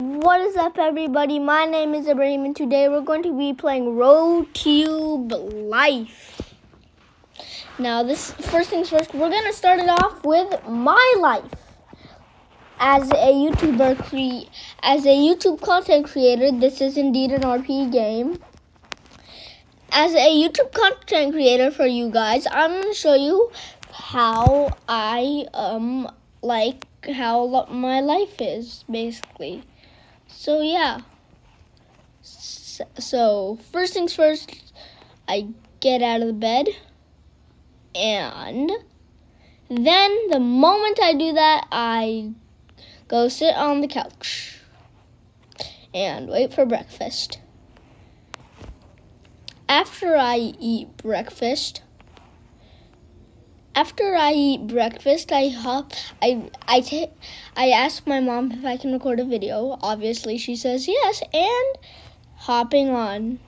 What is up, everybody? My name is Abraheim, and today we're going to be playing RoTube Life. Now, this first things first, we're gonna start it off with my life as a YouTuber, cre- as a YouTube content creator. This is indeed an RP game. As a YouTube content creator for you guys, I'm gonna show you how I um like how my life is basically. So yeah. So first things first, I get out of the bed, and then the moment I do that, I go sit on the couch and wait for breakfast. After I eat breakfast, after I eat breakfast, I hop. I I ta- I ask my mom if I can record a video. Obviously, she says yes, and hopping on.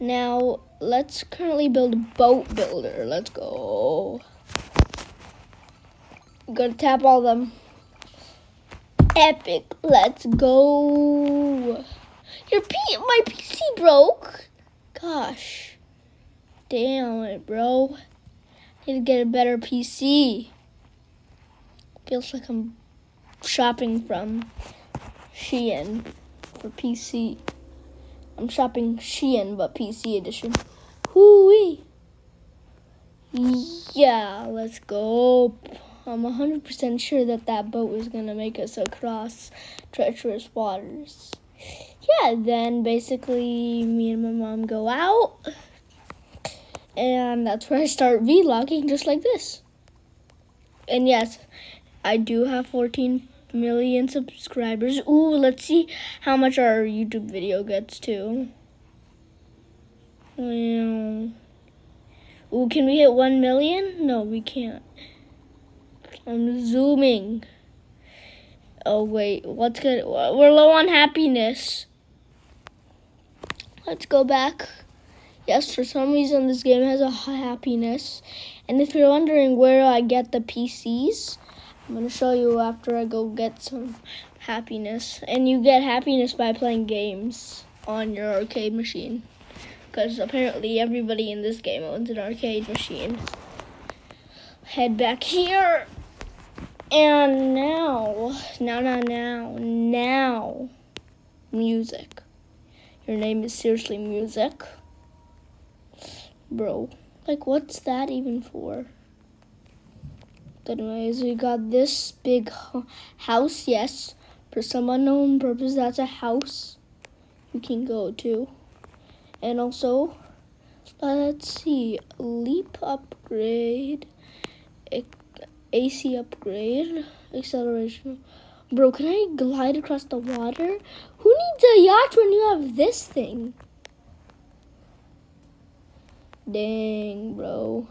Now let's currently build a boat builder. Let's go. Gotta tap all them. Epic. Let's go. Your P- my PC broke. Gosh. Damn it, bro. Need to get a better PC. Feels like I'm shopping from Shein for PC. I'm shopping Shein, but PC edition. Hooey. Yeah, let's go. I'm 100% sure that that boat is gonna make us across treacherous waters. Yeah, then basically me and my mom go out and that's where I start vlogging just like this. And yes, I do have 14 million subscribers. Ooh, let's see how much our YouTube video gets to. Well, um, ooh, can we hit 1 million? No, we can't. I'm zooming. Oh, wait, what's good? We're low on happiness. Let's go back. Yes, for some reason this game has a happiness. And if you're wondering where I get the PCs, I'm going to show you after I go get some happiness. And you get happiness by playing games on your arcade machine. Because apparently everybody in this game owns an arcade machine. Head back here. And now, now, now, now, now, music. Your name is seriously music. Bro, like, what's that even for? Anyways, we got this big house, yes. For some unknown purpose, that's a house you can go to. And also, let's see, leap upgrade, ac- AC upgrade, acceleration. Bro, can I glide across the water? Who needs a yacht when you have this thing? Dang, bro.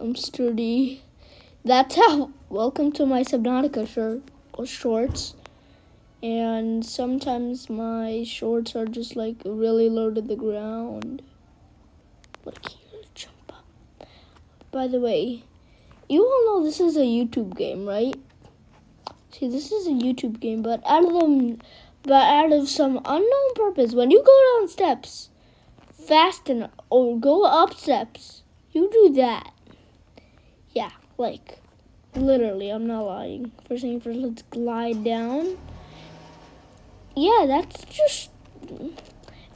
I'm sturdy. That's how. Welcome to my Subnautica shirt or shorts. And sometimes my shorts are just like really low to the ground. Like here, jump up. By the way, you all know this is a YouTube game, right? See, this is a YouTube game, but out of them, but out of some unknown purpose, when you go down steps, fast and or go up steps, you do that. Yeah, like literally, I'm not lying. First thing first, let's glide down. Yeah, that's just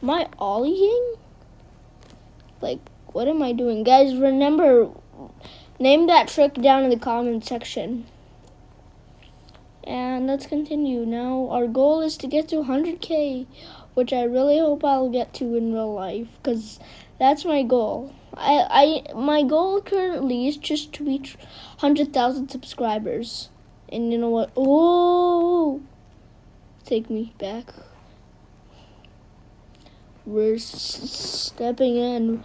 my ollieing? Like, what am I doing, guys? Remember, name that trick down in the comment section. And let's continue. Now, our goal is to get to 100k, which I really hope I'll get to in real life, because that's my goal. I, I, my goal currently is just to reach 100,000 subscribers. And you know what? Oh, take me back. We're stepping in.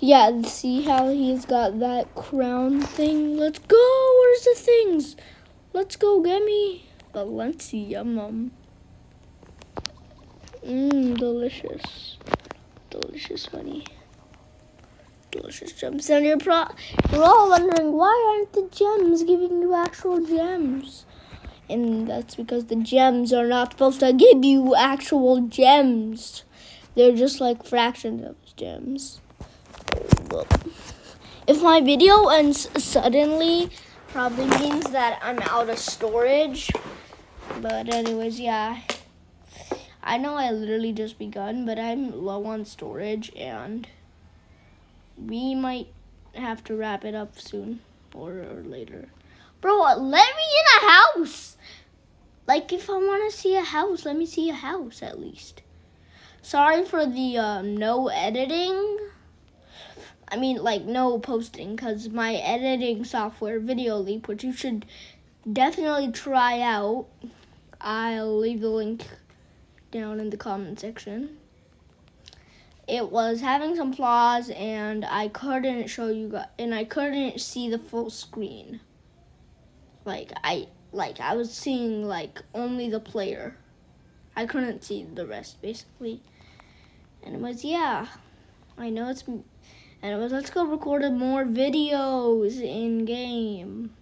Yeah, see how he's got that crown thing? Let's go. Where's the things? Let's go get me Valencia, mum. Mmm, delicious. Delicious, honey. Delicious gems. And you're, pro- you're all wondering, why aren't the gems giving you actual gems? And that's because the gems are not supposed to give you actual gems. They're just like fractions of gems. If my video ends suddenly, probably means that I'm out of storage. But anyways, yeah. I know I literally just begun, but I'm low on storage and we might have to wrap it up soon or, or later. Bro, let me in a house. Like if I want to see a house, let me see a house at least. Sorry for the uh, no editing. I mean, like no posting, cause my editing software, Video Leap, which you should definitely try out. I'll leave the link down in the comment section. It was having some flaws, and I couldn't show you guys, and I couldn't see the full screen. Like I, like I was seeing like only the player. I couldn't see the rest basically. And it was yeah, I know it's, and was let's go record more videos in game.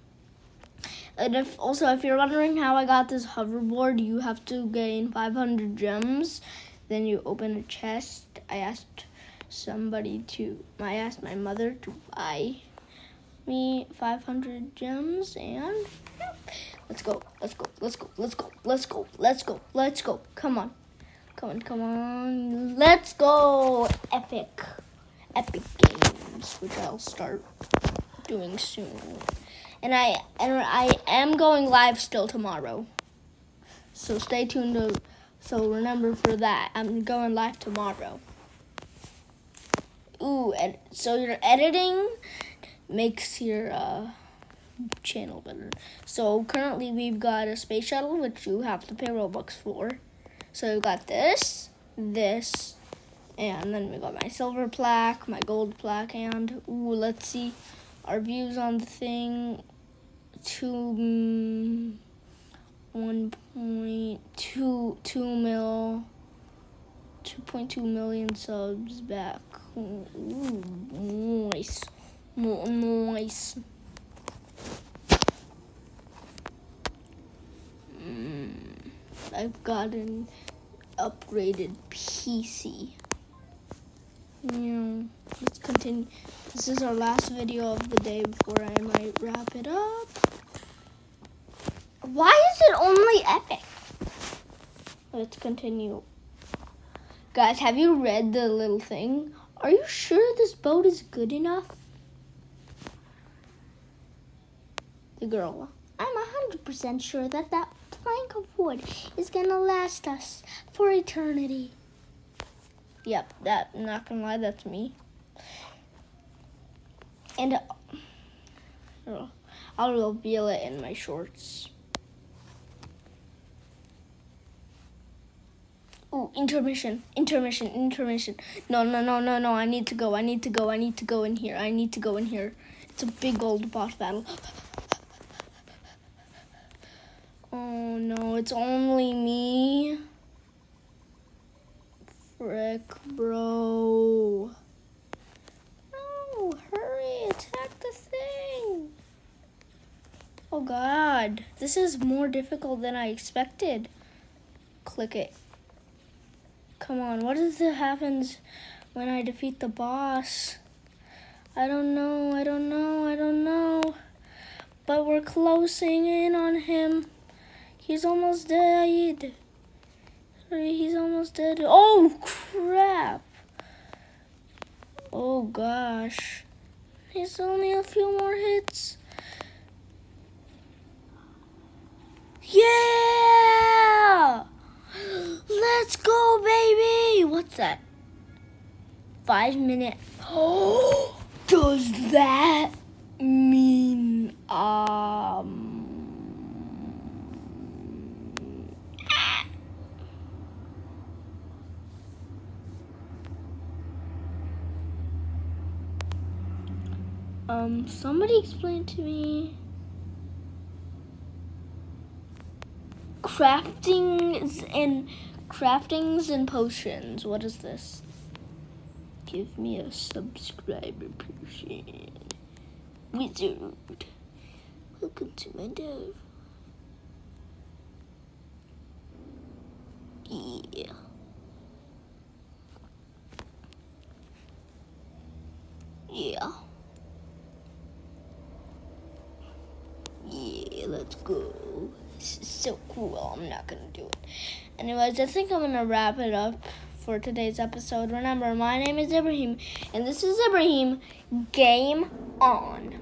And if also if you're wondering how I got this hoverboard, you have to gain 500 gems. Then you open a chest. I asked somebody to I asked my mother to buy me 500 gems and let's go. Let's go. Let's go. Let's go. Let's go. Let's go. Let's go. Come on. Come on. Come on. Let's go. Epic. Epic games, which I'll start doing soon and I and I am going live still tomorrow. So stay tuned to so remember for that. I'm going live tomorrow. Ooh, and so your editing makes your uh, channel better. So currently we've got a space shuttle which you have to pay Robux for. So we got this, this, and then we got my silver plaque, my gold plaque, and ooh, let's see our views on the thing two one point two two mil two point two million subs back. Ooh, nice, nice. Mm, I've got an upgraded PC. Yeah, let's continue. This is our last video of the day before I might wrap it up. Why is it only epic? Let's continue. Guys, have you read the little thing? Are you sure this boat is good enough? The girl, I'm 100% sure that that plank of wood is gonna last us for eternity. Yep, that, not gonna lie, that's me. And uh, I'll reveal it in my shorts. Ooh, intermission, intermission, intermission. No, no, no, no, no. I need to go. I need to go. I need to go in here. I need to go in here. It's a big old boss battle. Oh no, it's only me. Frick, bro. No, hurry, attack the thing. Oh god, this is more difficult than I expected. Click it. Come on, what is it happens when I defeat the boss? I don't know, I don't know, I don't know. But we're closing in on him. He's almost dead. He's almost dead. Oh, crap. Oh, gosh. He's only a few more hits. Yeah! Let's go, baby! What's that? Five minute. Oh, does that mean, um... Um, somebody explain to me. Craftings and craftings and potions. What is this? Give me a subscriber potion. Wizard. Welcome to my dev. Yeah. This is so cool. I'm not gonna do it. Anyways, I think I'm gonna wrap it up for today's episode. Remember, my name is Abraheim, and this is Abraheim. Game on.